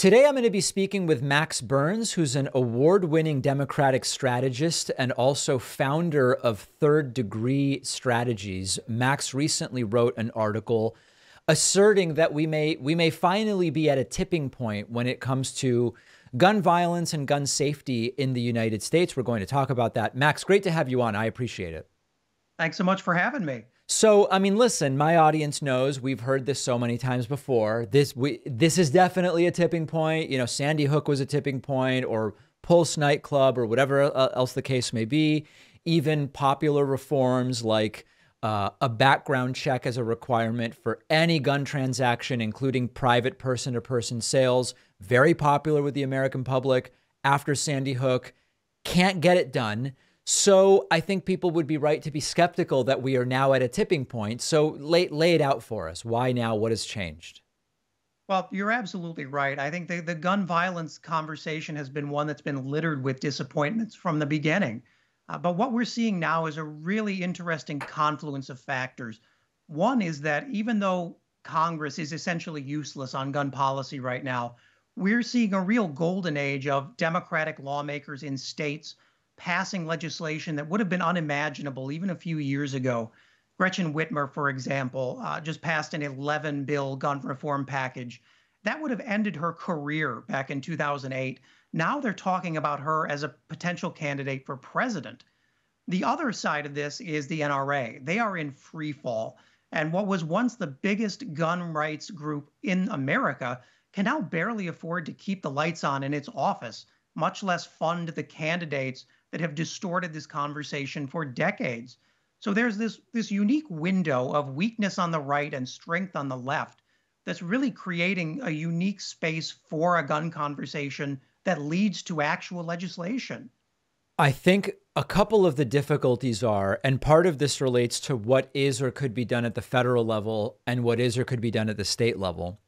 Today, I'm going to be speaking with Max Burns, who's an award winning Democratic strategist and also founder of Third Degree Strategies. Max recently wrote an article asserting that we may, we may finally be at a tipping point when it comes to gun violence and gun safety in the United States. We're going to talk about that. Max, great to have you on. I appreciate it. Thanks so much for having me. So, I mean, listen, my audience knows we've heard this so many times before. This we this is definitely a tipping point. You know, Sandy Hook was a tipping point or Pulse nightclub or whatever else the case may be. Even popular reforms like uh, a background check as a requirement for any gun transaction, including private person to person sales, very popular with the American public after Sandy Hook. Can't get it done. So I think people would be right to be skeptical that we are now at a tipping point. So lay, lay it out for us. Why now? What has changed? Well, you're absolutely right. I think the, the gun violence conversation has been one that's been littered with disappointments from the beginning. Uh, but what we're seeing now is a really interesting confluence of factors. One is that even though Congress is essentially useless on gun policy right now, we're seeing a real golden age of Democratic lawmakers in states passing legislation that would have been unimaginable even a few years ago. Gretchen Whitmer, for example, uh, just passed an 11 bill gun reform package. That would have ended her career back in 2008. Now they're talking about her as a potential candidate for president. The other side of this is the NRA. They are in free fall. And what was once the biggest gun rights group in America can now barely afford to keep the lights on in its office, much less fund the candidates that have distorted this conversation for decades. So there's this this unique window of weakness on the right and strength on the left that's really creating a unique space for a gun conversation that leads to actual legislation. I think a couple of the difficulties are, and part of this relates to what is or could be done at the federal level and what is or could be done at the state level.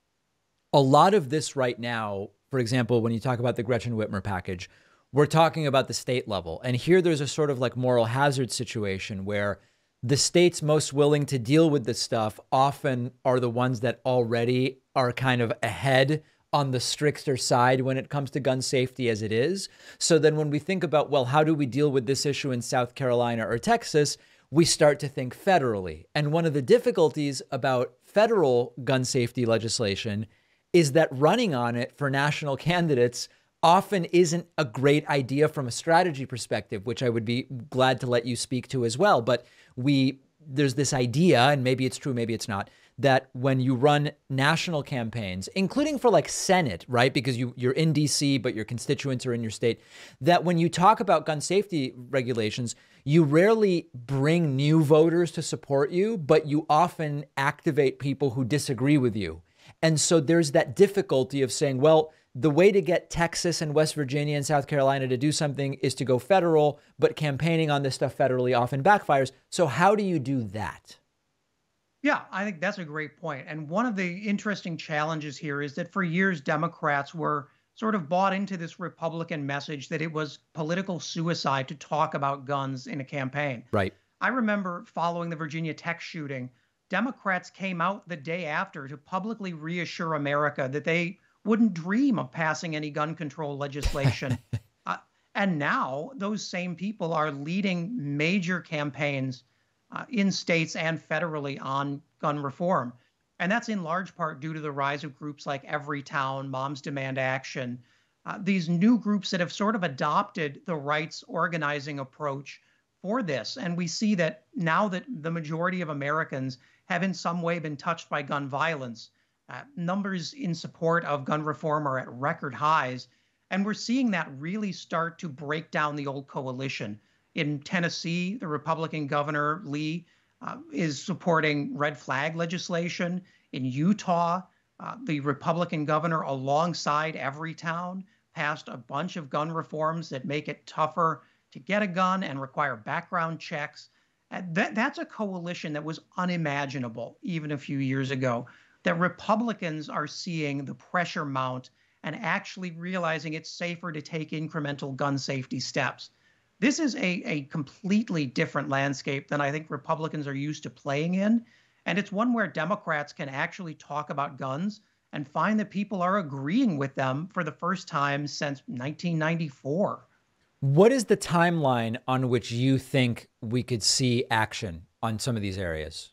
A lot of this right now, for example, when you talk about the Gretchen Whitmer package, we're talking about the state level. And here there's a sort of like moral hazard situation where the states most willing to deal with this stuff often are the ones that already are kind of ahead on the stricter side when it comes to gun safety as it is. So then when we think about, well, how do we deal with this issue in South Carolina or Texas? We start to think federally. And one of the difficulties about federal gun safety legislation is that running on it for national candidates often isn't a great idea from a strategy perspective, which I would be glad to let you speak to as well. But we there's this idea, and maybe it's true, maybe it's not, that when you run national campaigns, including for like Senate, right? Because you you're in DC, but your constituents are in your state, that when you talk about gun safety regulations, you rarely bring new voters to support you, but you often activate people who disagree with you. And so there's that difficulty of saying, well, the way to get Texas and West Virginia and South Carolina to do something is to go federal, but campaigning on this stuff federally often backfires. So, how do you do that? Yeah, I think that's a great point. And one of the interesting challenges here is that for years, Democrats were sort of bought into this Republican message that it was political suicide to talk about guns in a campaign. Right. I remember following the Virginia Tech shooting, Democrats came out the day after to publicly reassure America that they wouldn't dream of passing any gun control legislation. uh, and now those same people are leading major campaigns uh, in states and federally on gun reform. And that's in large part due to the rise of groups like Everytown, Moms Demand Action, uh, these new groups that have sort of adopted the rights organizing approach for this. And we see that now that the majority of Americans have in some way been touched by gun violence, uh, numbers in support of gun reform are at record highs. And we're seeing that really start to break down the old coalition. In Tennessee, the Republican governor, Lee, uh, is supporting red flag legislation. In Utah, uh, the Republican governor, alongside Everytown, passed a bunch of gun reforms that make it tougher to get a gun and require background checks. That, that's a coalition that was unimaginable even a few years ago that Republicans are seeing the pressure mount and actually realizing it's safer to take incremental gun safety steps. This is a, a completely different landscape than I think Republicans are used to playing in. And it's one where Democrats can actually talk about guns and find that people are agreeing with them for the first time since 1994. What is the timeline on which you think we could see action on some of these areas?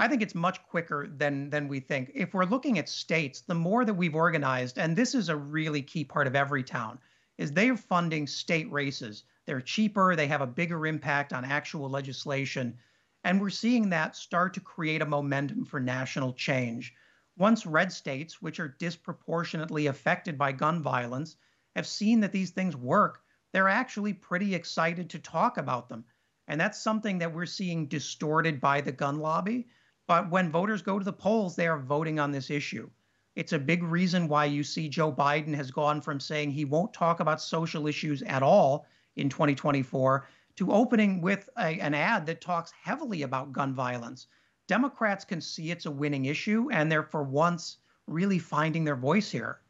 I think it's much quicker than than we think. If we're looking at states, the more that we've organized, and this is a really key part of Everytown, is they are funding state races. They're cheaper, they have a bigger impact on actual legislation, and we're seeing that start to create a momentum for national change. Once red states, which are disproportionately affected by gun violence, have seen that these things work, they're actually pretty excited to talk about them. And that's something that we're seeing distorted by the gun lobby. But when voters go to the polls, they are voting on this issue. It's a big reason why you see Joe Biden has gone from saying he won't talk about social issues at all in 2024 to opening with a, an ad that talks heavily about gun violence. Democrats can see it's a winning issue, and they're for once really finding their voice here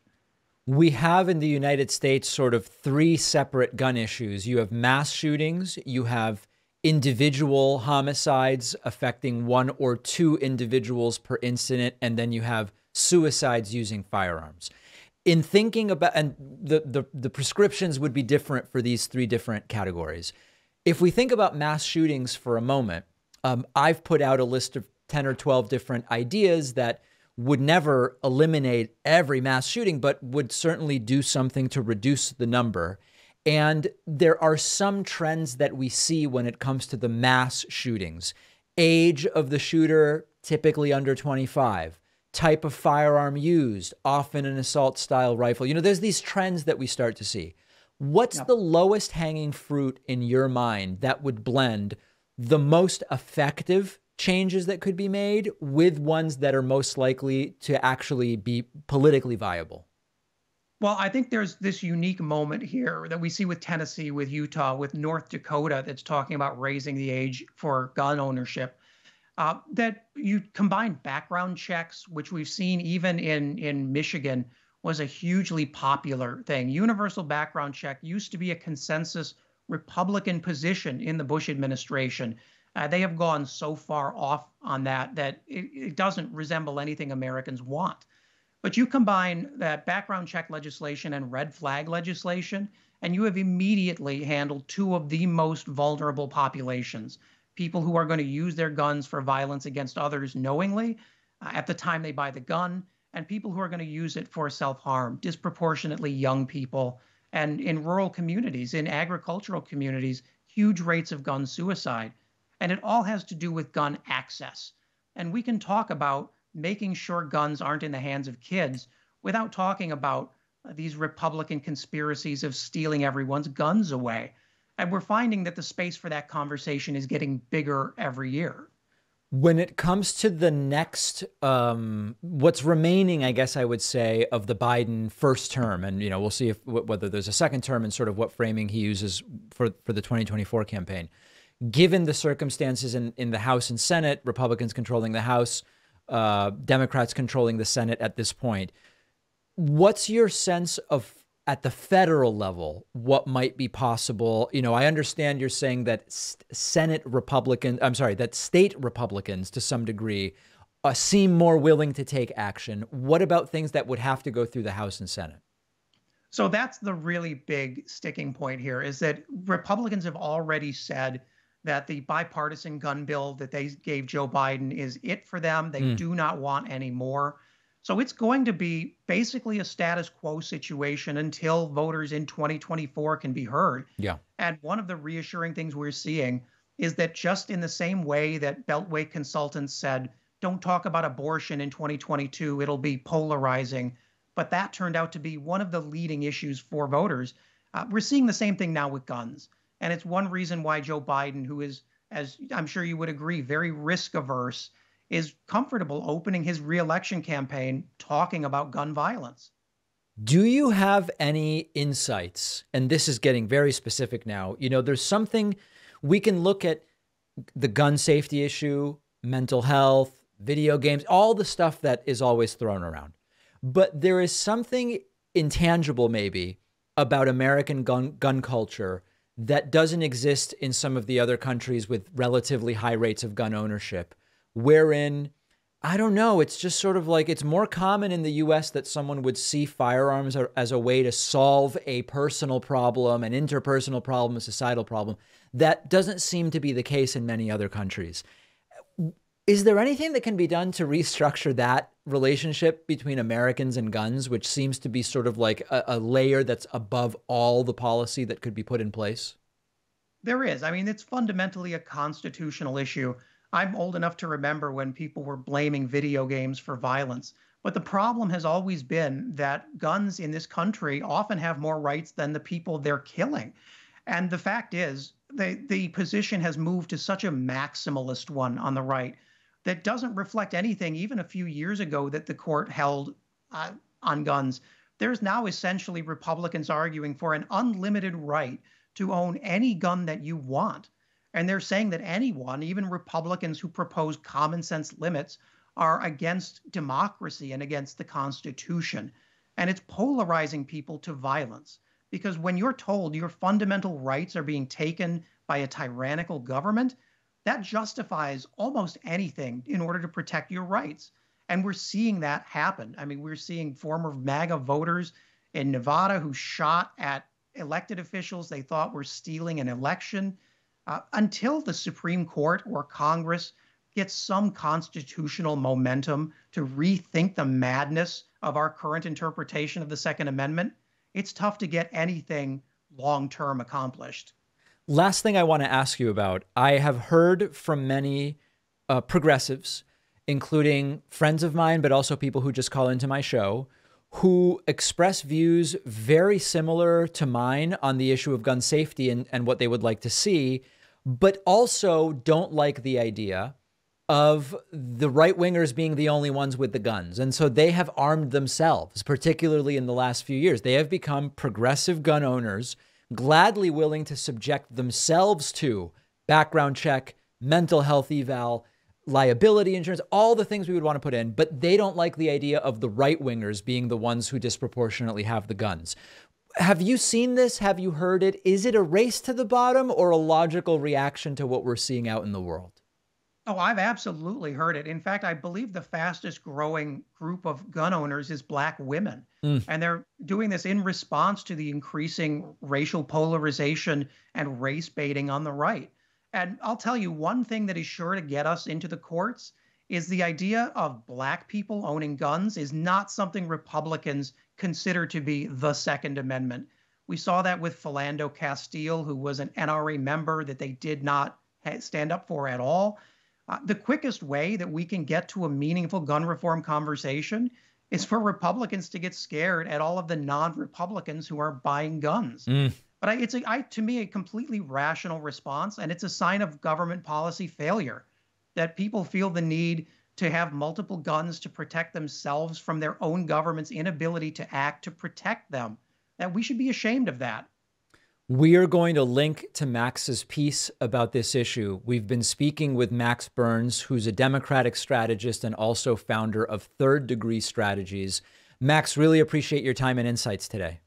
we have in the United States sort of three separate gun issues. You have mass shootings, you have individual homicides affecting one or two individuals per incident, and then you have suicides using firearms. In thinking about, and the, the, the prescriptions would be different for these three different categories. If we think about mass shootings for a moment, um, I've put out a list of 10 or 12 different ideas that would never eliminate every mass shooting, but would certainly do something to reduce the number. And there are some trends that we see when it comes to the mass shootings. Age of the shooter, typically under 25. Type of firearm used, often an assault style rifle. You know, there's these trends that we start to see. What's yep. the lowest hanging fruit in your mind that would blend the most effective changes that could be made with ones that are most likely to actually be politically viable? Well, I think there's this unique moment here that we see with Tennessee, with Utah, with North Dakota that's talking about raising the age for gun ownership. Uh, that you combine background checks, which we've seen even in, in Michigan, was a hugely popular thing. Universal background check used to be a consensus Republican position in the Bush administration. Uh, they have gone so far off on that that it, it, doesn't resemble anything Americans want. But you combine that background check legislation and red flag legislation, and you have immediately handled two of the most vulnerable populations people who are going to use their guns for violence against others knowingly uh, at the time they buy the gun, and people who are going to use it for self harm, disproportionately young people. And in rural communities, in agricultural communities, huge rates of gun suicide. And it all has to do with gun access. And we can talk about making sure guns aren't in the hands of kids without talking about these Republican conspiracies of stealing everyone's guns away. And we're finding that the space for that conversation is getting bigger every year. When it comes to the next, um, what's remaining, I guess I would say, of the Biden first term, and you know, we'll see if whether there's a second term and sort of what framing he uses for for the 2024 campaign given the circumstances in, in the House and Senate, Republicans controlling the House, uh, Democrats controlling the Senate at this point, what's your sense of at the federal level what might be possible? You know, I understand you're saying that Senate Republicans, I'm sorry, that state Republicans to some degree uh, seem more willing to take action. What about things that would have to go through the House and Senate? So that's the really big sticking point here is that Republicans have already said that the bipartisan gun bill that they gave Joe Biden is it for them. They mm. do not want any more. So it's going to be basically a status quo situation until voters in 2024 can be heard. Yeah. And one of the reassuring things we're seeing is that just in the same way that Beltway consultants said, don't talk about abortion in 2022, it'll be polarizing. But that turned out to be one of the leading issues for voters. Uh, we're seeing the same thing now with guns. And it's one reason why Joe Biden, who is, as I'm sure you would agree, very risk averse, is comfortable opening his reelection campaign talking about gun violence. Do you have any insights? And this is getting very specific now. You know, there's something we can look at the gun safety issue, mental health, video games, all the stuff that is always thrown around. But there is something intangible, maybe, about American gun, gun culture that doesn't exist in some of the other countries with relatively high rates of gun ownership, wherein I don't know. It's just sort of like it's more common in the US that someone would see firearms as a way to solve a personal problem, an interpersonal problem, a societal problem. That doesn't seem to be the case in many other countries. Is there anything that can be done to restructure that relationship between Americans and guns, which seems to be sort of like a, a layer that's above all the policy that could be put in place? There is. I mean, it's fundamentally a constitutional issue. I'm old enough to remember when people were blaming video games for violence. But the problem has always been that guns in this country often have more rights than the people they're killing. And the fact is, the, the position has moved to such a maximalist one on the right that doesn't reflect anything, even a few years ago, that the court held uh, on guns. There's now essentially Republicans arguing for an unlimited right to own any gun that you want. And they're saying that anyone, even Republicans who propose common sense limits, are against democracy and against the Constitution. And it's polarizing people to violence because when you're told your fundamental rights are being taken by a tyrannical government, that justifies almost anything in order to protect your rights. And we're seeing that happen. I mean, we're seeing former MAGA voters in Nevada who shot at elected officials they thought were stealing an election uh, until the Supreme Court or Congress gets some constitutional momentum to rethink the madness of our current interpretation of the Second Amendment, it's tough to get anything long term accomplished. Last thing I want to ask you about I have heard from many uh, progressives, including friends of mine, but also people who just call into my show, who express views very similar to mine on the issue of gun safety and, and what they would like to see, but also don't like the idea of the right wingers being the only ones with the guns. And so they have armed themselves, particularly in the last few years. They have become progressive gun owners, gladly willing to subject themselves to background check, mental health eval, liability insurance, all the things we would want to put in, but they don't like the idea of the right wingers being the ones who disproportionately have the guns. Have you seen this? Have you heard it? Is it a race to the bottom or a logical reaction to what we're seeing out in the world? Oh, I've absolutely heard it. In fact, I believe the fastest growing group of gun owners is black women. Mm. And they're doing this in response to the increasing racial polarization and race baiting on the right. And I'll tell you one thing that is sure to get us into the courts is the idea of black people owning guns is not something Republicans consider to be the Second Amendment. We saw that with Philando Castile, who was an NRA member that they did not stand up for at all. Uh, the quickest way that we can get to a meaningful gun reform conversation is for Republicans to get scared at all of the non-Republicans who are buying guns. Mm. But I, it's a, I, to me a completely rational response, and it's a sign of government policy failure that people feel the need to have multiple guns to protect themselves from their own government's inability to act to protect them. That we should be ashamed of that. We are going to link to Max's piece about this issue. We've been speaking with Max Burns, who's a Democratic strategist and also founder of Third Degree Strategies. Max, really appreciate your time and insights today.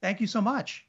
Thank you so much.